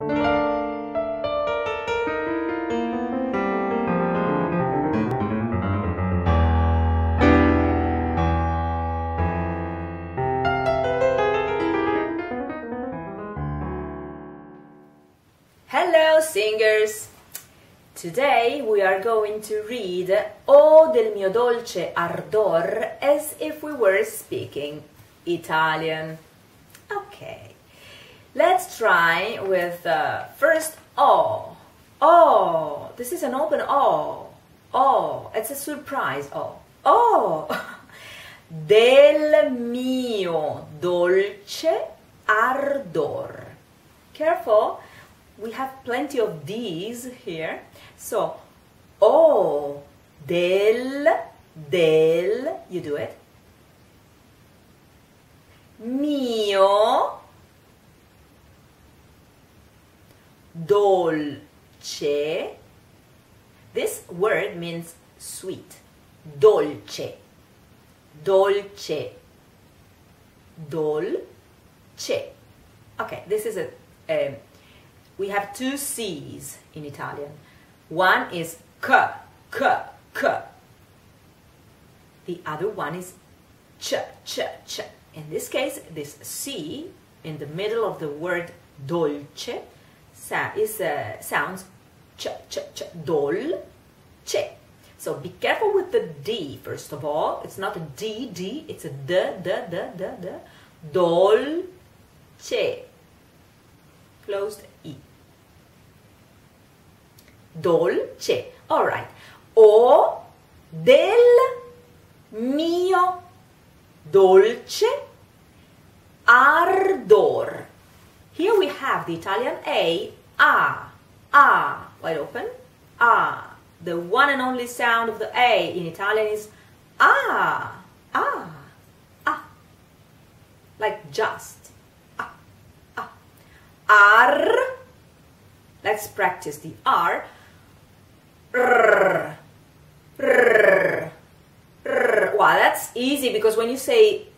Hello, singers! Today we are going to read O del mio dolce ardor as if we were speaking Italian. Okay, let's try with uh, first O. O. This is an open O. O. It's a surprise O. O. Del mio dolce ardor. Careful we have plenty of these here. So, O del, del, you do it. Mio, dolce. This word means sweet. Dolce, dolce, dolce. Okay, this is a, a we have two C's in Italian. One is k, k, k. The other one is ch, ch, ch. In this case, this C in the middle of the word dolce is, uh, sounds ch, ch, ch, dol, che. So be careful with the D, first of all. It's not a D, D, it's a D, D, D, D, D. Dolce. Closed E. Dolce. All right. O del mio dolce ardor. Here we have the Italian A, A, A, wide open, A. The one and only sound of the A in Italian is A, A, A. Like just, A, A. Ar, let's practice the R. R, r, r. Wow, that's easy because when you say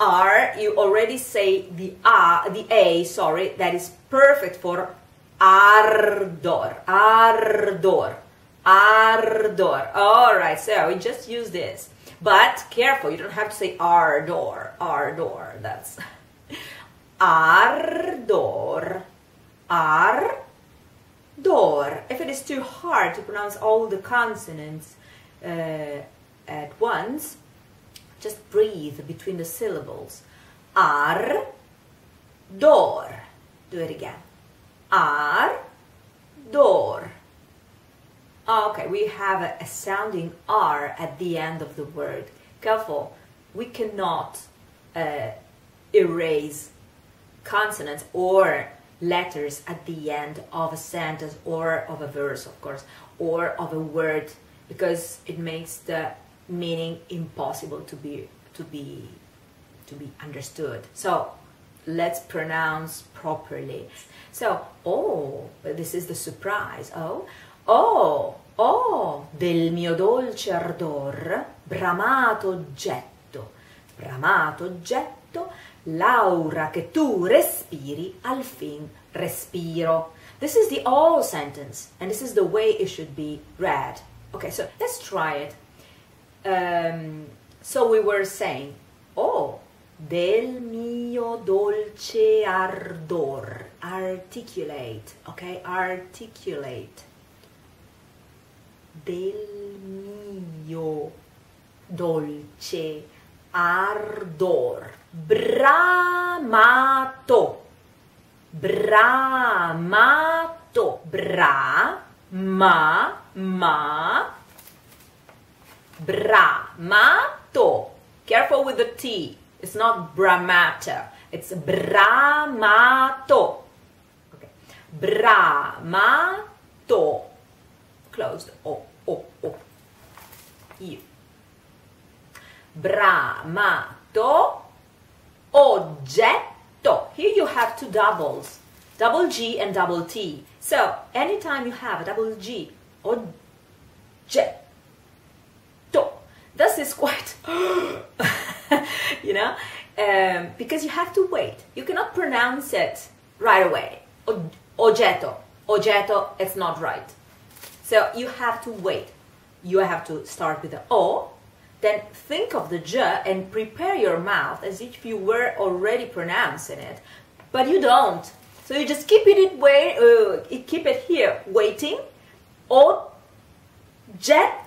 R, you already say the A, the A, sorry, that is perfect for ardor, ardor, ardor. All right, so we just use this. But careful, you don't have to say ardor, ardor. That's ardor, ardor. If it is too hard to pronounce all the consonants uh, at once, just breathe between the syllables. Ar, door. Do it again. Ar, door. Okay, we have a, a sounding R at the end of the word. Careful, we cannot uh, erase consonants or letters at the end of a sentence or of a verse, of course, or of a word, because it makes the meaning impossible to be to be to be understood. So let's pronounce properly. So, oh, this is the surprise. Oh, oh, oh, del mio dolce ardor, bramato oggetto, bramato oggetto, L'aura che tu respiri al fin respiro. This is the all sentence, and this is the way it should be read. Okay, so let's try it. Um, so we were saying, oh, del mio dolce ardor. Articulate, okay? Articulate. Del mio dolce ardor bramato bramato bra ma ma bramato careful with the t. It's not bramata it's bramato okay. Bramato closed. Oh, oh, oh. O o o io bramato oggetto. Here you have two doubles, double G and double T. So anytime you have a double G, oggetto. This is quite, you know, um, because you have to wait. You cannot pronounce it right away. oggetto. Oggetto, it's not right. So you have to wait. You have to start with the O, then think of the J and prepare your mouth as if you were already pronouncing it, but you don't. So you just keep it uh, keep it here, waiting. O, jet,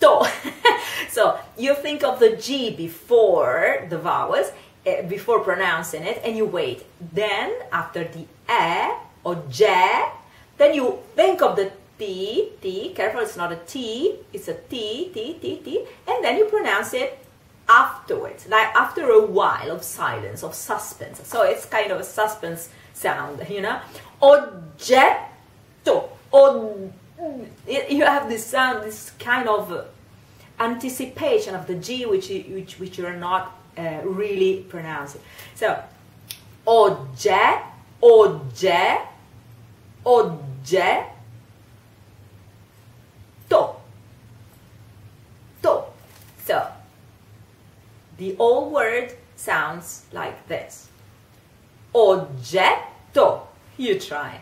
so you think of the G before the vowels, uh, before pronouncing it, and you wait. Then after the E or J, then you think of the T, T, careful, it's not a T, it's a T, T, T, T, and then you pronounce it afterwards, like after a while of silence, of suspense. So it's kind of a suspense sound, you know. Oggetto, o, you have this sound, this kind of anticipation of the G, which you, which, which you're not uh, really pronouncing. So, oggetto, oggetto, oggetto, to. To. So, the old word sounds like this. Oggetto. You try.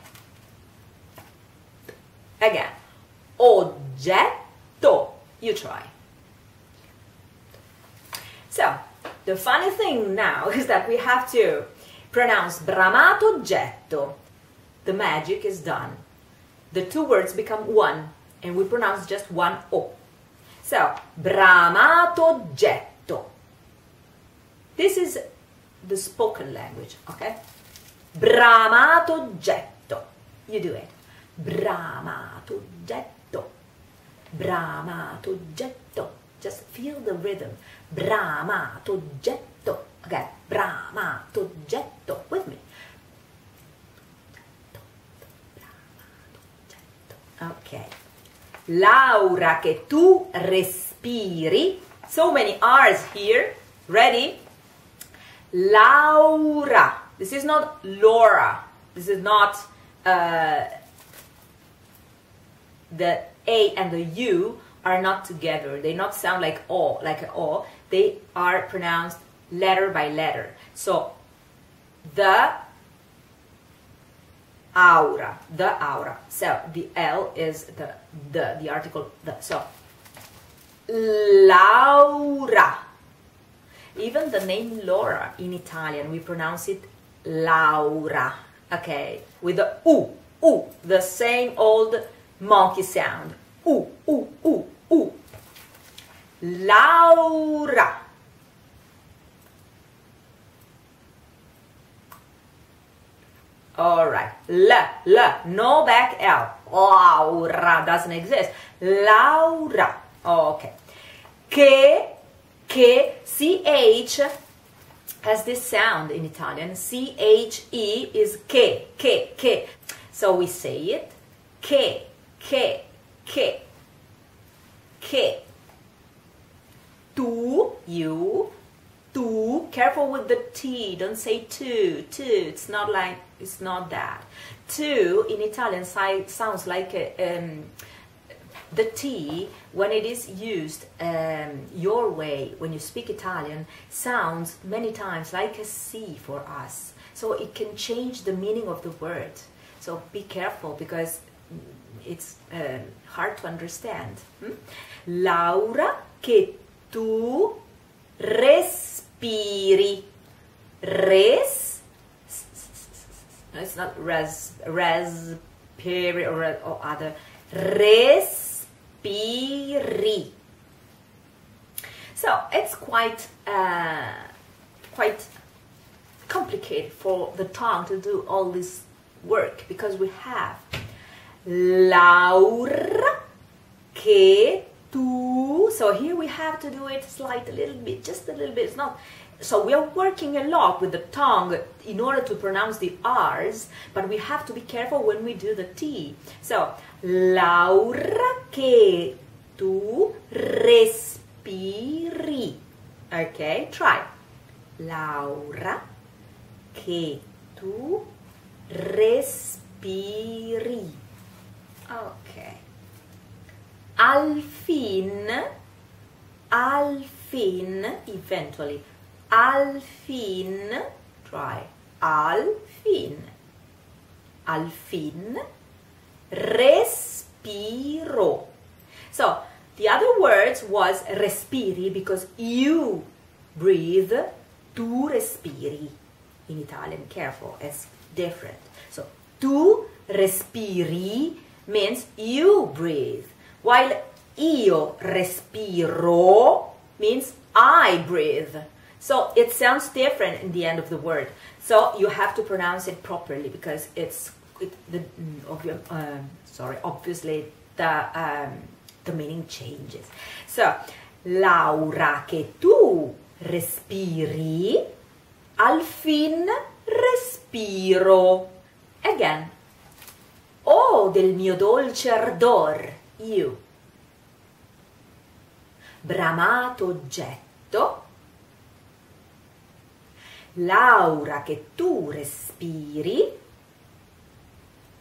Again. Oggetto. You try. So, the funny thing now is that we have to pronounce bramato oggetto. The magic is done. The two words become one and we pronounce just one O. So, bramato oggetto. This is the spoken language, okay? Bramato oggetto. You do it. Bramato oggetto. Bramato oggetto. Just feel the rhythm. Bramato oggetto. Okay, bramato oggetto. With me. Okay. Laura, che tu respiri. So many R's here. Ready? Laura. This is not Laura. This is not uh, the A and the U are not together. They not sound like O, like O. They are pronounced letter by letter. So the aura, the aura. So the L is the the the article the. So Laura. Even the name Laura in Italian we pronounce it Laura. Okay, with the U, U, the same old monkey sound. U, U, U. Laura. All right. L, L, no back L. Laura doesn't exist. Laura. Okay. Che, che, CH has this sound in Italian. C-H-E is che, che, che. So we say it. Che, che, che, che. Tu, you, tu. Careful with the T. Don't say tu, tu. It's not like, it's not that. Tu in Italian sounds like a, um, the T, when it is used um, your way, when you speak Italian, sounds many times like a C for us. So it can change the meaning of the word. So be careful because it's uh, hard to understand. Hmm? Laura, che tu respiri. Res. No, it's not res. Respiri or, or other. Respiri. So it's quite uh, quite complicated for the tongue to do all this work because we have Laura che tu. So here we have to do it slight a little bit, just a little bit. It's not. So we are working a lot with the tongue in order to pronounce the R's, but we have to be careful when we do the T. So Laura che tu respiri. Okay, try. Laura che tu respiri. Ok. Al fin, al fin, eventually, al fin, try, al fin. al fin respiro. So the other words was respiri because you breathe, tu respiri. In Italian, careful, it's different. So tu respiri means you breathe, while io respiro means I breathe. So it sounds different in the end of the word. So you have to pronounce it properly because it's it, the mm, um, sorry obviously the um, the meaning changes. So Laura che tu respiri al fin respiro. Again. Oh del mio dolce ardor io bramato oggetto Laura che tu respiri,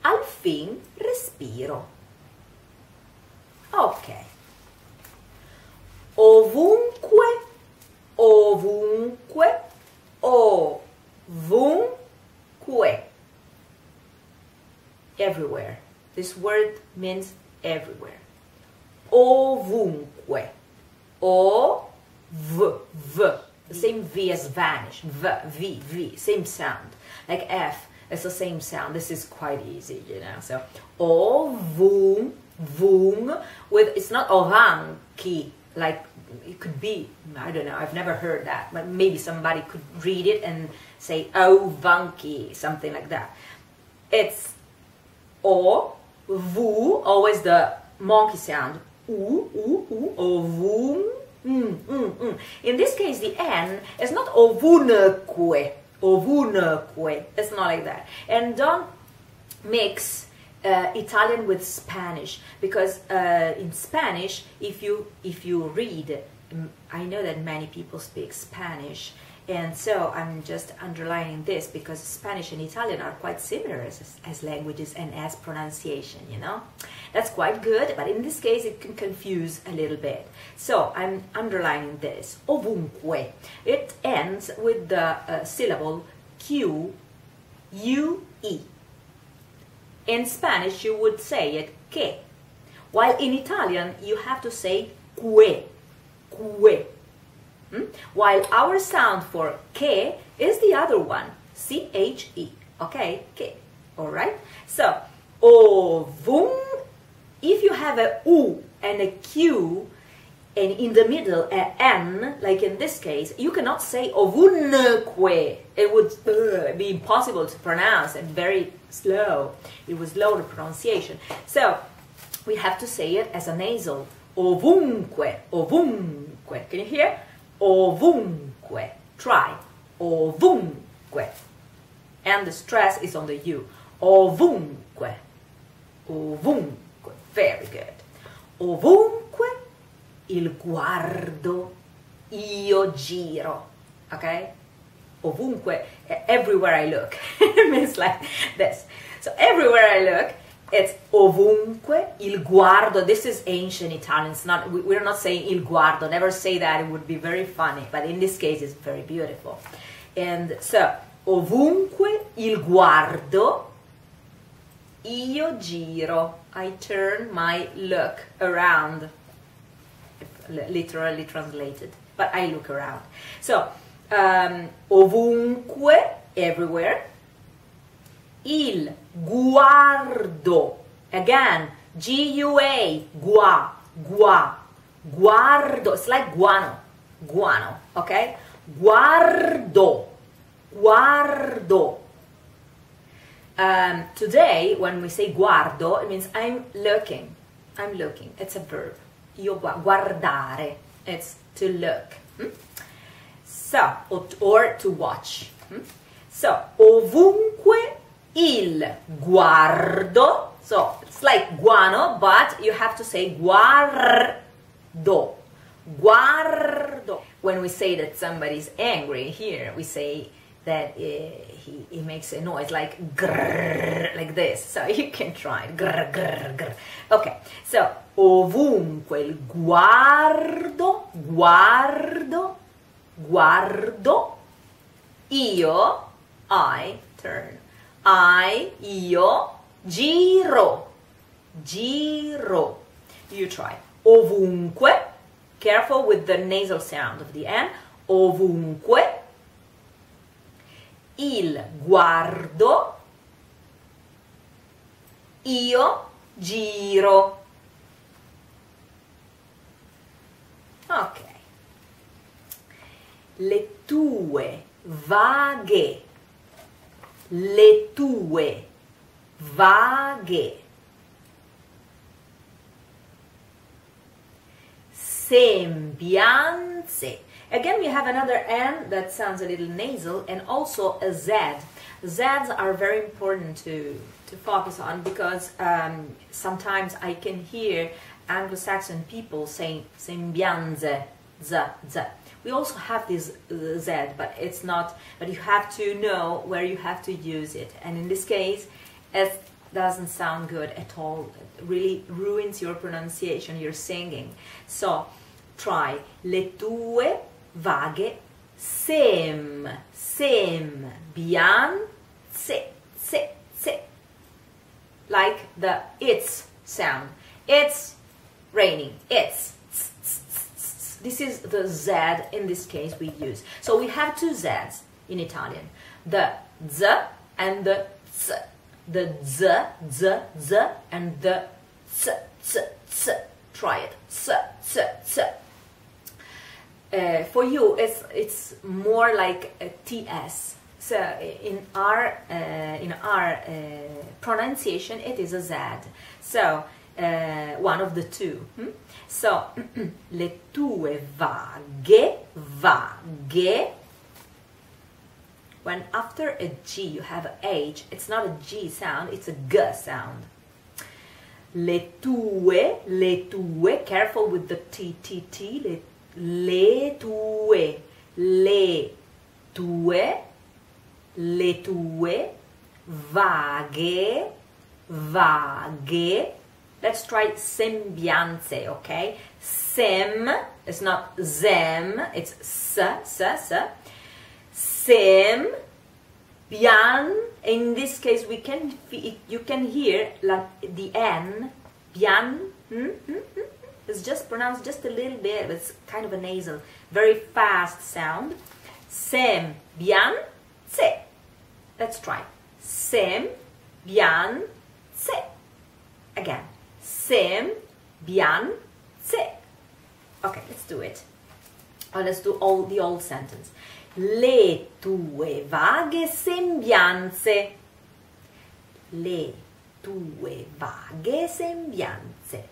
al fin respiro. Ok. Ovunque, ovunque, ovunque. Everywhere. This word means everywhere. Ovunque. O, v, v the same V as vanish, v, V, V, same sound. Like F, it's the same sound. This is quite easy, you know. So, o, vung, vung, with, it's not ovanki, like it could be, I don't know, I've never heard that, but maybe somebody could read it and say ovanki, something like that. It's o, vu, always the monkey sound, u, u, u, o, vung, Mm, mm, mm. In this case, the N is not ovunque, ovunque. It's not like that. And don't mix uh, Italian with Spanish because uh, in Spanish, if you if you read, I know that many people speak Spanish, and so I'm just underlining this because Spanish and Italian are quite similar as, as languages and as pronunciation, you know. That's quite good, but in this case it can confuse a little bit. So I'm underlining this. Ovunque. It ends with the uh, syllable Q, U, E. In Spanish you would say it que, while in Italian you have to say que, que. Hmm? While our sound for K is the other one, C-H-E, okay, che, all right? So, ovum, if you have a U and a Q, and in the middle a N, like in this case, you cannot say ovunque. It would uh, be impossible to pronounce and very slow. It was slow the pronunciation. So we have to say it as a nasal. Ovunque, ovunque. Can you hear? Ovunque. Try. Ovunque. And the stress is on the U. Ovunque. Ovunque. Very good. Ovunque il guardo io giro. Okay? Ovunque, everywhere I look. it means like this. So everywhere I look, it's ovunque, il guardo. This is ancient Italian. It's not, we're not saying il guardo. Never say that. It would be very funny. But in this case, it's very beautiful. And so, ovunque il guardo, io giro. I turn my look around. Literally translated. But I look around. So, um, ovunque, everywhere il guardo. Again, G-U-A, gua, gua, guardo. It's like guano, guano, okay? Guardo, guardo. Um, today, when we say guardo, it means I'm looking. I'm looking. It's a verb. Io guardare. It's to look. Hmm? So, or, or to watch. Hmm? So, ovunque il guardo. So it's like guano, but you have to say guardo. Guardo. When we say that somebody's angry here, we say that uh, he, he makes a noise like grrr, like this. So you can try it. Grrr, grrr, grrr. Okay, so ovunque il guardo, guardo, guardo, io, I turn I, io, giro, giro. You try. Ovunque. Careful with the nasal sound of the N. Ovunque. Il guardo. Io giro. Ok. Le tue vaghe. Le tue vaghe. Sembianze. Again, we have another N that sounds a little nasal and also a Z. Zs are very important to, to focus on because um, sometimes I can hear Anglo-Saxon people saying sembianze, z, z. We also have this z, but it's not, but you have to know where you have to use it. And in this case, S doesn't sound good at all. It really ruins your pronunciation, your singing. So try le tue vaghe sem, sem, bian, se, se, se. Like the it's sound. It's raining. It's. This is the Z in this case we use. So we have two Zs in Italian. The Z and the Z. The Z, Z, Z and the Z, Z, Z. Try it. Z, Z, Z. Uh, for you, it's it's more like a TS. So in our uh, in our uh, pronunciation, it is a Z. So uh, one of the two. Hmm? So le tue vaghe, vaghe. When after a G you have a H, it's not a G sound, it's a G sound. Le tue, le tue, careful with the T, T, T, le, le tue, le tue, le tue, vaghe, vaghe. Let's try sembianze, okay? Sem, it's not zem, it's s, s, s. Sem, bian. In this case, we can you can hear the n, bian. Hmm, hmm, hmm, it's just pronounced just a little bit. It's kind of a nasal, very fast sound. Sem, bian, se. Let's try. Sem, bian, se. Again. Sem, bian, se. Okay, let's do it. Oh, let's do all the old sentence. Le tue vaghe sembianze. Le tue vaghe sembianze.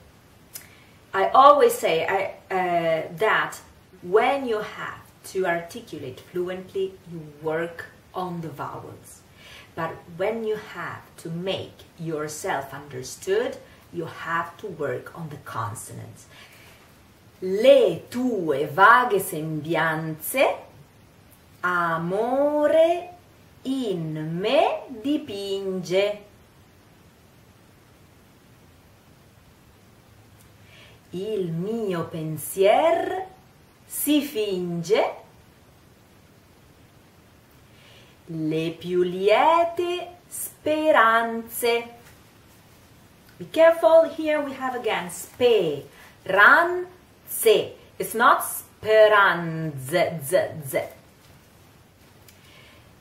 I always say I, uh, that when you have to articulate fluently, you work on the vowels. But when you have to make yourself understood, you have to work on the consonants. Le tue vaghe sembianze, amore in me dipinge. Il mio pensier si finge le più liete speranze. Be careful, here we have again spe, ran, se. It's not speranze.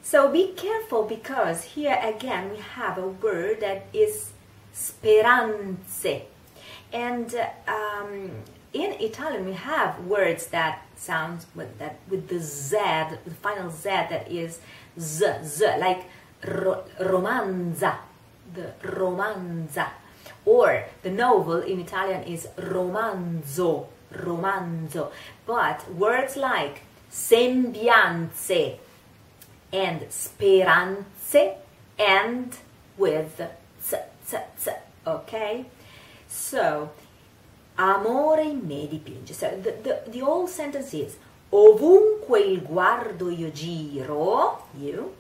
So be careful because here again we have a word that is speranze. And um, in Italian we have words that sound with that with the z, the final z that is z, z, like ro, romanza, the romanza. Or the novel in Italian is romanzo, romanzo. But words like sembianze and speranze end with z, z, z, okay? So, amore me dipinge. So the, the, the whole sentence is ovunque il guardo io giro, you,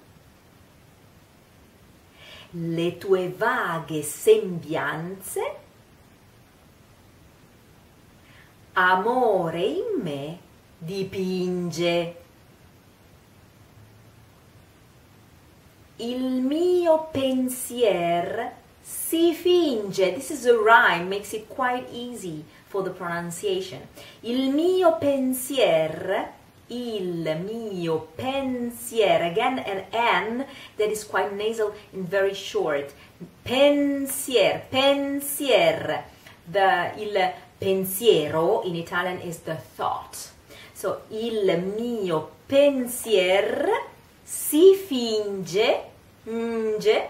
le tue vaghe sembianze, amore in me dipinge. Il mio pensier si finge. This is a rhyme, makes it quite easy for the pronunciation. Il mio pensier, il mio pensier, again an N that is quite nasal and very short. Pensier, pensier. The, il pensiero in Italian is the thought. So, il mio pensier si finge, finge,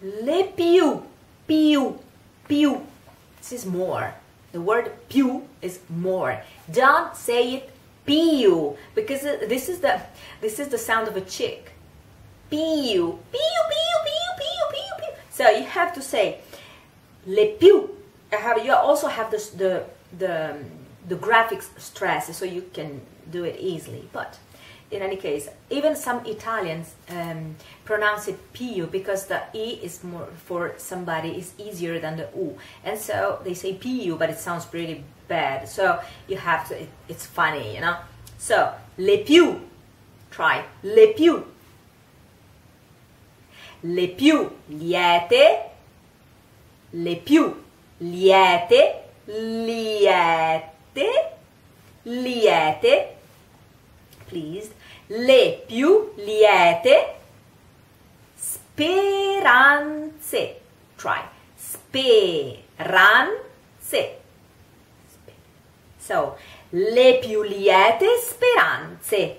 le più, più, più. This is more. The word più is more. Don't say it più because uh, this is the this is the sound of a chick. Più, più, più, più, più, più, più. So you have to say le più. Have you also have this, the the um, the graphics stress so you can do it easily, but in any case, even some Italians um, pronounce it più because the e is more for somebody is easier than the u, and so they say più, but it sounds pretty bad. So you have to. It, it's funny, you know. So le più, try. Le più, le più. Liete, le più. Liete, liete, liete. Please le più liete speranze. Try. Speranze. So, le più liete speranze.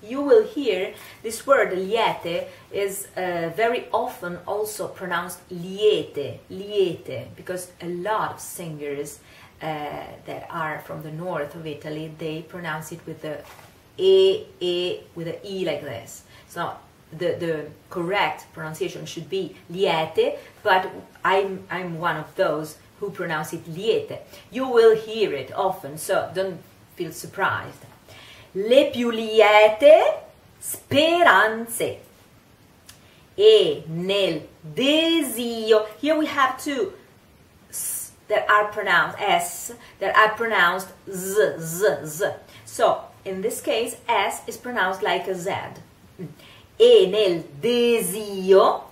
You will hear this word liete is uh, very often also pronounced liete, liete, because a lot of singers uh, that are from the north of Italy, they pronounce it with the e, e, with an e like this. So the, the correct pronunciation should be liete, but I'm, I'm one of those who pronounce it liete. You will hear it often, so don't feel surprised. Le più liete speranze e nel desio. Here we have two s that are pronounced s that are pronounced z z z. So in this case S is pronounced like a Z. E nel desio,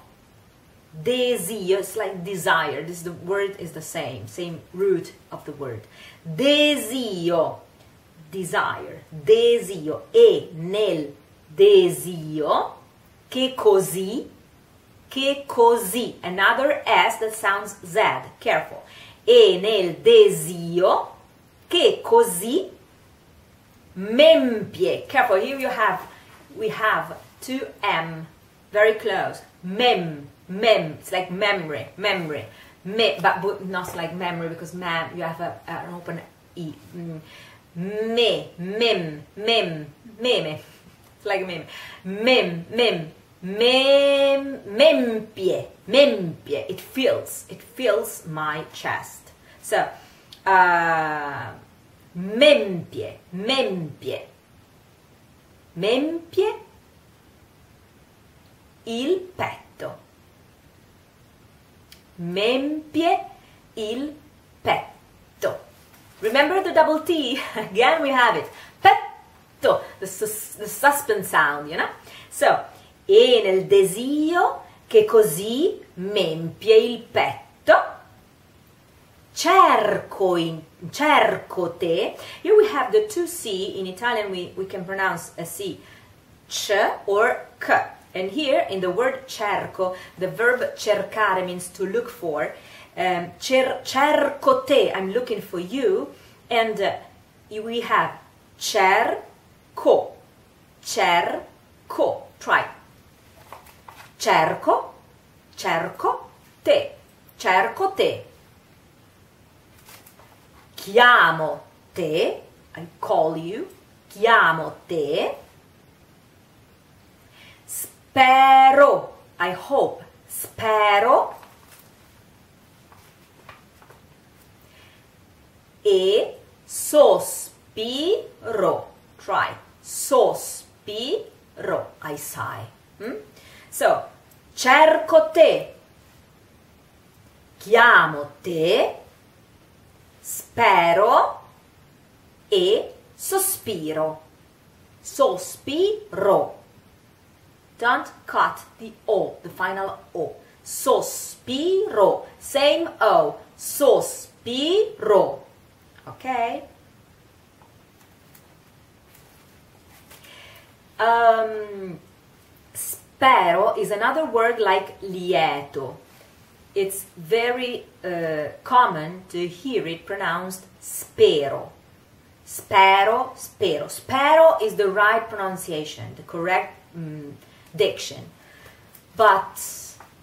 desio is like desire. This the word is the same, same root of the word. Desio, desire, desio. E nel desio, che così, che così. Another S that sounds Z. Careful. E nel desio, che così Mempie. Careful, here you have, we have two M, very close. Mem, mem, it's like memory, memory. Me, but not like memory because mem, you have a, an open E. Mm. Me, mem, mem, meme. It's like meme. Mem, mem, mem, mempie, mempie. It fills, it fills my chest. So, uh, Mempie, mempie. Mempie il petto. Mempie il petto. Remember the double T? Again we have it. Petto, the, sus the suspense sound, you know? So, e nel desio che così mempie il petto cerco, in, cerco te. Here we have the two C. In Italian, we, we can pronounce a C, ch or k. And here, in the word cerco, the verb cercare means to look for. Um, cer, cerco te, I'm looking for you. And uh, we have cerco, cerco. Try. Cerco, cerco te, cerco te chiamo te, I call you, chiamo te, spero, I hope, spero, e sospiro, try, sospiro, I sigh. Hmm? So, cerco te, chiamo te, spero e sospiro. Sospiro. Don't cut the O, the final O. Sospiro. Same O. Sospiro. Okay? Um, spero is another word like lieto. It's very uh, common to hear it pronounced spero. Spero, spero. Spero is the right pronunciation, the correct um, diction. But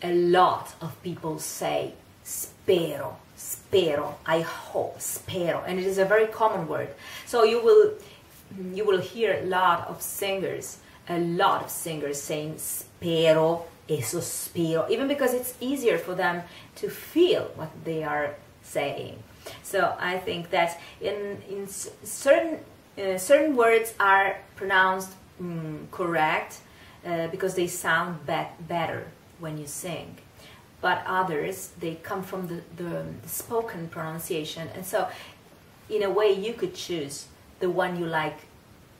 a lot of people say spero, spero, I hope, spero, and it is a very common word. So you will you will hear a lot of singers, a lot of singers saying spero e sospiro, even because it's easier for them to feel what they are saying. So I think that in in certain uh, certain words are pronounced mm, correct uh, because they sound be better when you sing. But others, they come from the, the, the spoken pronunciation. And so, in a way, you could choose the one you like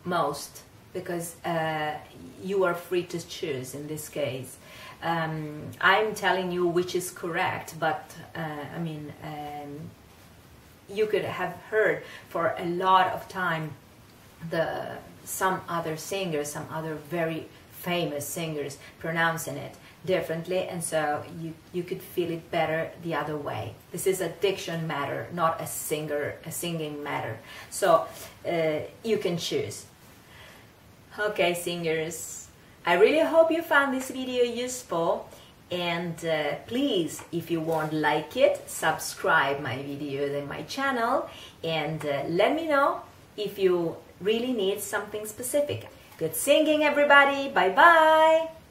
most because uh, you are free to choose in this case. Um, I'm telling you which is correct, but uh, I mean, um, you could have heard for a lot of time the some other singers, some other very famous singers pronouncing it differently and so you you could feel it better the other way. This is a diction matter not a singer a singing matter. So uh, you can choose okay singers i really hope you found this video useful and uh, please if you want like it subscribe my videos and my channel and uh, let me know if you really need something specific Good singing, everybody. Bye bye.